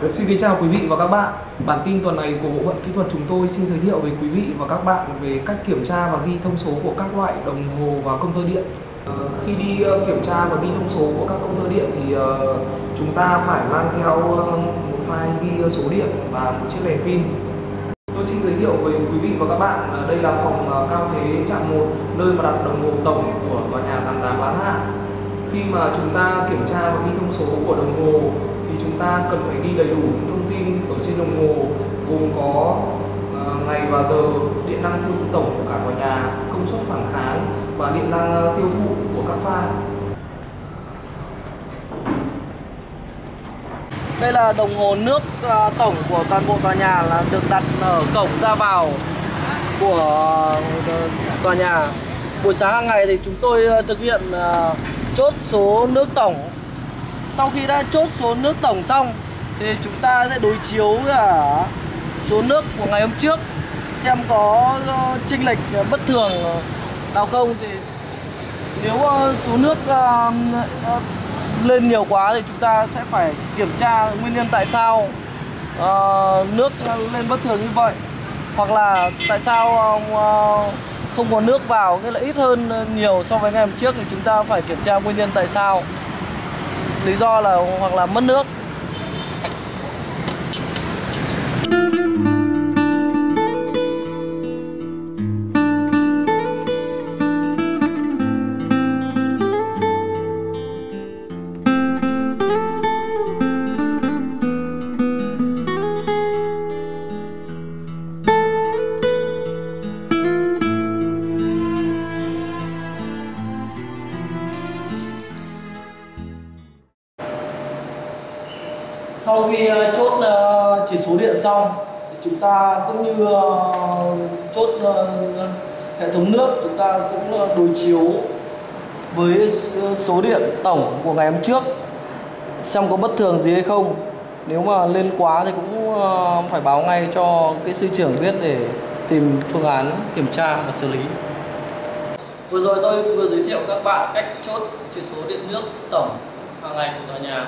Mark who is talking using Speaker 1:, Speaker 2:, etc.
Speaker 1: Vâng, xin kính chào quý vị và các bạn. Bản tin tuần này của Bộ phận Kỹ thuật chúng tôi xin giới thiệu với quý vị và các bạn về cách kiểm tra và ghi thông số của các loại đồng hồ và công tơ điện. Ờ, khi đi ờ, kiểm tra và ghi thông số của các công tơ điện thì ờ, chúng ta phải mang theo một file ghi số điện và một chiếc đèn pin. Tôi xin giới thiệu với quý vị và các bạn đây là phòng cao thế trạm 1 nơi mà đặt đồng hồ tổng của tòa nhà 88 Lán Hạ. Khi mà chúng ta kiểm tra và ghi thông số của đồng hồ thì chúng ta cần phải ghi đầy đủ những thông tin ở trên đồng hồ gồm có ờ, ngày và giờ, điện năng tiêu thụ tổng của cả tòa nhà, công suất phản kháng và điện năng ờ, tiêu thụ của các pha.
Speaker 2: Đây là đồng hồ nước ờ, tổng của toàn bộ tòa nhà là được đặt ở cổng ra vào của tòa nhà. Buổi sáng hàng ngày thì chúng tôi thực hiện chốt số nước tổng. Sau khi đã chốt số nước tổng xong, thì chúng ta sẽ đối chiếu cả số nước của ngày hôm trước, xem có ờ, chênh lệch ờ, bất thường nào không. Thì nếu ờ, số nước lên nhiều quá thì chúng ta sẽ phải kiểm tra nguyên nhân tại sao nước lên bất thường như vậy. Hoặc là tại sao không có nước vào, nghĩa là ít hơn nhiều so với ngày hôm trước thì chúng ta phải kiểm tra nguyên nhân tại sao lý do là hoặc là mất nước. Sau khi ờ, chốt ờ, chỉ số điện xong chúng ta cũng như ờ, chốt hệ thống nước, chúng ta cũng đối chiếu với số điện tổng của ngày hôm trước, xem có bất thường gì hay không. Nếu mà lên quá thì cũng phải báo ngay cho cái sư trưởng biết để tìm phương án kiểm tra và xử lý. Vừa rồi tôi vừa giới thiệu các bạn cách chốt chỉ số điện nước tổng hàng ngày của tòa nhà.